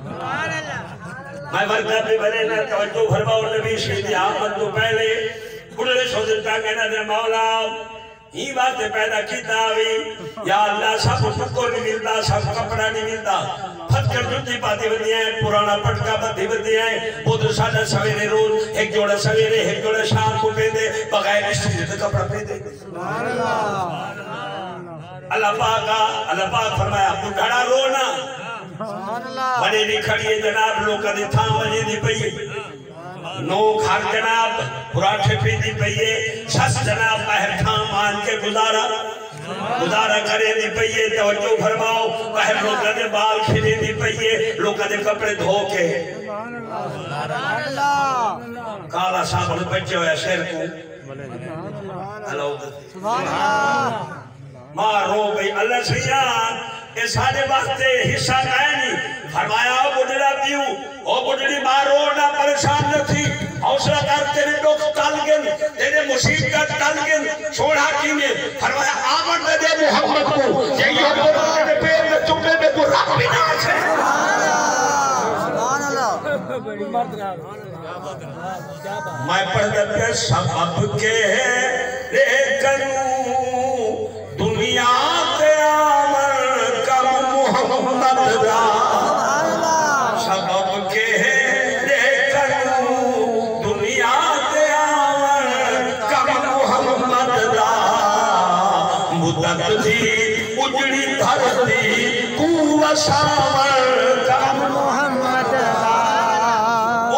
मैं पे बने ना तवज्जो फरमाओ नबी शीदी आमद तो पहले। बुढ़े सोचता कहना दे मौला ही बात पैदा कीता हुई या अल्लाह सब टुको नहीं मिलता सब कपड़ा नहीं मिलता। फटकर जुत्ती पाती बंदी है पुराना पटका बंदी बंदी है। उधर साडा सवेरे रोज एक जोड़ा सवेरे एक जोड़ा शाम को बगैर इस्त्री के कपड़ा पहनदे अल्लाह। पाक का अल्लाह पाक फरमाया बुढ़ा रोना। बड़े दी खड़ी है जनाब लोकां दी थां वजे दी पई। है। नो घर जनाब पुराठे पीती पई है। सस जनाब बाहर थां मान के गुजारा। गुजारा करे दी पई है तवज्जो फरमाओ। बाहर लोकां दे बाल खिले दी पई है लोकां दे कपड़े धो के। काला साबुन बचे होया सिर को। हेलो। मारो भाई अल्लाह सैयाद ये सारे वास्ते हिस्सा है नहीं? फरमाया, ओ पीऊ, ओ बुढ़ड़ी मारो, ना परेशान न थी। हौसला कर, तेरे दुख टल गए तेरे मुसीबत टल गए छोड़ा की ने फरमाया आमद दे मोहम्मद को ये ये कुरान के पैर में चुम्मे में को रख भी ना छे. मैं पढ़ते पे सबब के रे करूँ उजड़ी धरती कुआ सावर कब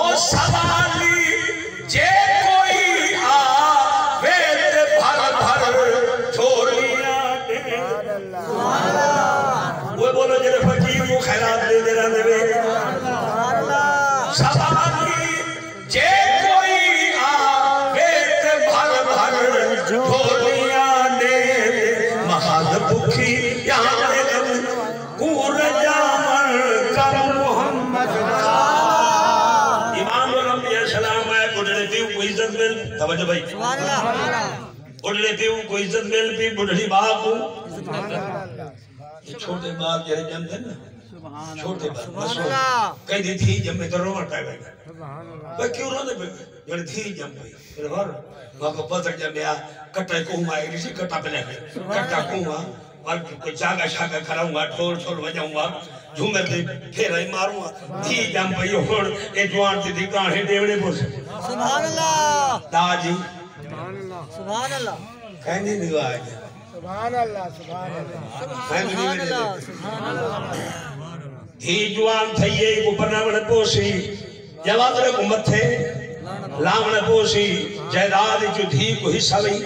ओ सवाली जे कोई आवे ते भर भर छोड़िया दे। वो बोलो जरे फकीर को खैरात दे दे रहा देवे तवज्जो भाई। बुढ़े पीऊ को इज़्ज़त मिल भी बुढ़ी बाप को ये छोटे बाप जरे जमते ना। छोटे बाप कई दी थी जमे तो रोवन पै गए भाई क्यों रोने पे जरे थी जम गई फिर और वहाँ को पता जमया कट्टा को हुआ ऋषि कट्टा पे लगे कट्टा को हुआ और कोई जागा शागा कराऊँगा ठोर ठोर बजाऊँगा झूमर ते फेर आई मारूँगा। थी जम पई होड़ ए जवान दी दी काहे देवड़े बोस दाजी। सुभान अल्लाह कहनी नहीं आज। ही जवान थई को बनावण पोसी जवादर को मथे लावण पोसी जायदाद जो धी को हिस्सा वई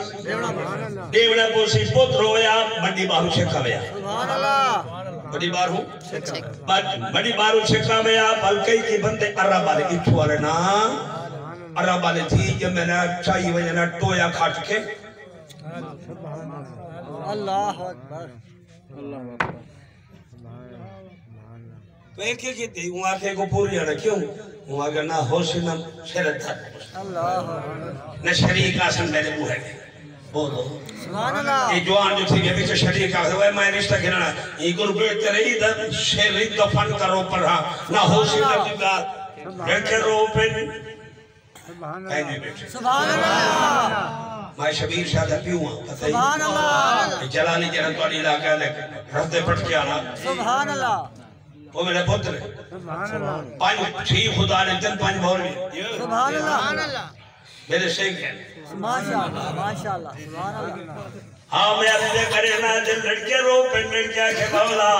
देवण पोसी पुत्र होया बड़ी बाहु शेखा वया बड़ी बाहु? बड़ी बाहु शेखा वया बलकई की बंदे अरब वाले इथु वाले ना। अरब वाले थी जब मैंने चाहिए वजना टोया खाट के। अल्लाह अकबर। तो एक ही वहाँ के को पूरी है क्यों? वहाँ का ना होश ना शरत था। अल्लाह न शरीक आसन मेरे मुँह है। बोलो सुभान अल्लाह ये जवान जो थी बीच शरीक आ हुआ मैं रिश्ता गिरना ये गुरु बेटे रही द शेर दफन करो पर ना होश ना देखे रो पे कहने बेटे सुभान अल्लाह मैं शबीर शाह दा पियूं हाँ पता ही जलाली जरा तोड़ी इलाका ने रस्ते पट आना। सुभान अल्लाह। वो मेरे पुत्र पाँच छी खुदा ने जन पाँच मौलवी सुभान अल्लाह। मेरे शेख हैं। माशाअल्लाह माशाअल्लाह सुभान अल्लाह। हाँ मैं अपने करे ना दिल लड़के रो पे लड़किया के बावला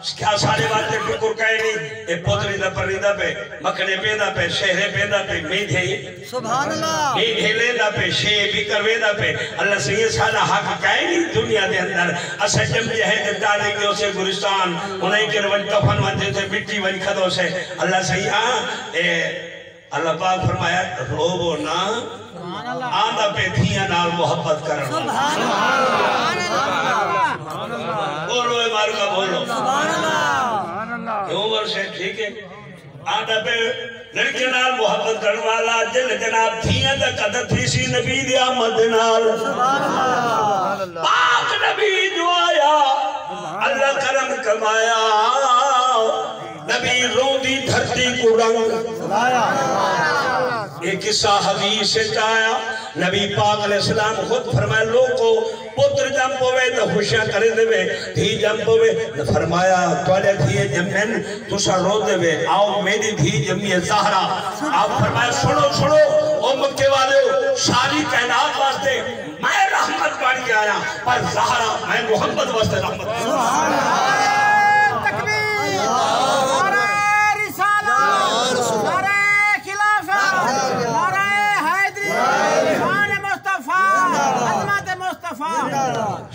क्या सारे बातें टुकुर कहे नहीं। ये पोतरी दा परिंदा पे मखने पेंदा पे शहरे पेंदा पे मेढे सुभान अल्लाह मेढे लेंदा पे शे भी करवेंदा पे। अल्लाह से ये सारा हक कहे नहीं दुनिया दे अंदर। असा जम जे है ते के उसे गुलिस्तान उन्हें के वन कफन वन थे मिट्टी वन खदो से। अल्लाह सही हाँ ए अल्लाह पाक फरमाया रोवो ना सुभान अल्लाह आंदा पे थिया नाल मोहब्बत करना। सुभान अल्लाह बोलो ए मारू का बोलो। सुभान अल्लाह क्यों वर्षे ठीक है। आंदा पे लड़के नाल मोहब्बत करने वाला जिल जनाब थिया दा कदर थी सी नबी दी आमद नाल। सुभान अल्लाह पाक नबी जो आया अल्लाह करम कमाया। नबी रोंदी धरती को रंग। एक किस्सा हदीस से आया। नबी पाक अलैहिस्सलाम खुद फरमाए लोगो, पुत्र जम पवे तो खुशियाँ करे देवे, धी जम पवे तो फरमाया तोड़े धी जमन तुसा रो देवे, आओ मेरी धी जमी है ज़हरा। आप फरमाया, सुनो सुनो ओ मक्के वाले, सारी कायनात वास्ते मैं रहमत बन के आया, पर ज़हरा, मैं मोहम्मद वास्ते रहमत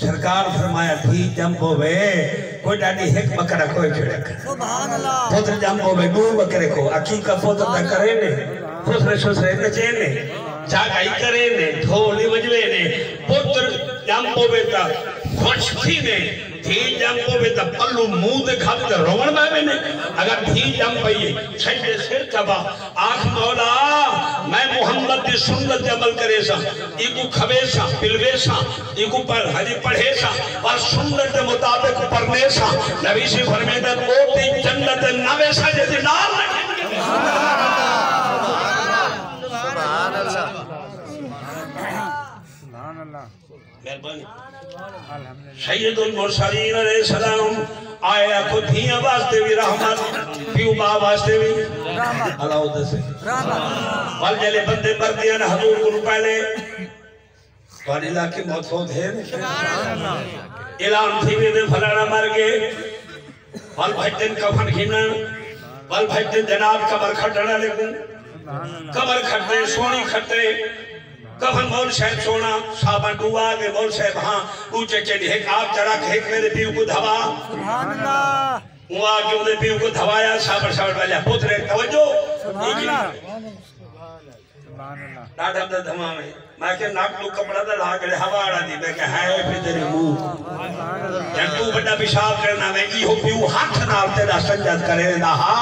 सरकार फरमाया थी जंबो वे कोई डाडी हिक बकरा कोई छड़े सुभान अल्लाह पुत्र जंबो वे दो बकरे को अखी का पुत्र त करे ने खुसरे खुसरे चे ने जागाई करे ने ढोली बजवे ने पुत्र जंबो वे त खुश थी ने धी जम पवे त पल्लू मुँह दे खा त रोवण बाबे ने। अगर धी जम पई सजदे सिर कबा आँख मौला, मैं मोहम्मद की सुन्नत ते अमल करे सा। इको खवे सा, पिलवे सा इको पर हरी पढ़े सा, पर सुन्नत के मुताबिक पढ़ने सा। नबी से फरमाया ओ ती जन्नत नवे सा जदी नाल लगे मेहरबानी। सैयदुल मुरसलीन अलैहि सलाम आया को धिया वास्ते भी रहमत पियो बा वास्ते भी। अल्लाह दसे रहमत। वल जले बंदे मरदियाँ हजूर को पहले। वाली इलाके मौत हो ऐलान थी वे फलाना मर गए। वल भजन कफन खिनन वल भजन जनाब कबर खटना लेकिन कबर खटते सोनी खटते कफन बोल साहब सोना साबन डुआ के बोल साहब हाँ ऊँचे चढ़ी एक आप चढ़ा के एक मेरे पीऊ को धवा। सुभान अल्लाह वहाँ के उन्हें पीऊ को धवाया? साबर साबर वाले पुत्र तवज्जो। सुभान अल्लाह ॾाढा त धमा में। मैं के नाक तू कपड़ा त ला करे हवा आड़ा दी। मैं के हाय पे तेरे मुँह? सुभान जब तू बड़ा पेशाब करना मैं इहो पीऊ हाथ नाल तेरा संजत करे ना हा।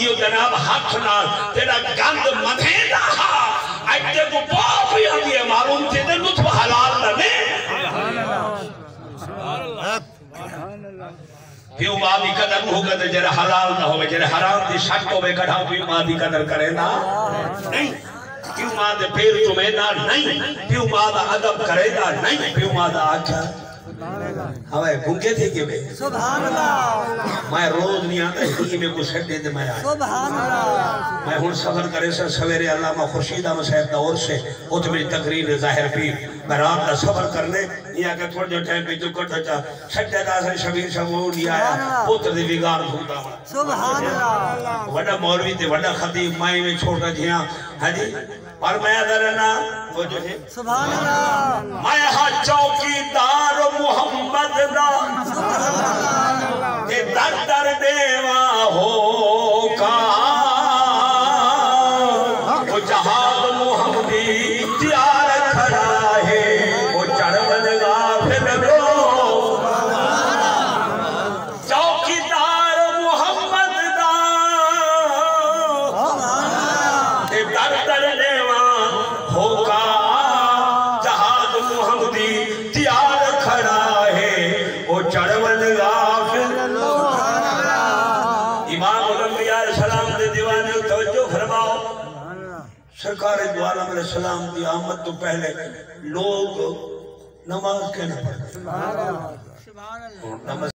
इहो जनाब हाथ नाल तेरा गंद मधेदा हा। अटे को पाप ही आंदी है, मालूम थे ते लुत्फ हलाल ना ने पीऊ माँ दी कदर होगा ते जरा हलाल ना होवे, जरा हराम दी शक होवे कढ़ा भी माँ दी कदर करे ना। नहीं, क्यों माँ पैर ना, नहीं, क्यों माँ अदब करेदा नहीं, क्यों माँ दा हवे गुंगे थी के बे सुभान अल्लाह। मैं रोज नहीं आता ही में को सड्डे ते मैं सुभान अल्लाह। मैं हुन सफ़र करे से सवेरे अल्लामा खुर्शीद अहमद साहब दा और से वो तो मेरी तकरीर ज़ाहिर पीर मैं रात का सफ़र करने यहाँ के थोड़े जो टाइम पे जो कट चा सड्डे दा से शबीर साहब नहीं आया पुत्र दी बिगाड़ धूता सुभान अल्लाह। वड़ा मौलवी ते वड़ा खतीब माई में छोटा जिया हाँ जी? पर मैं अदर ना वो जो है। सुभान अल्लाह मैं हा चौकीदार मोहम्मद दा। सुभान अल्लाह के दर दर देवा हो का। सरकार द्वारा सलाम की आमद तो पहले लोग नमाज़ कहना पड़ता नमाज़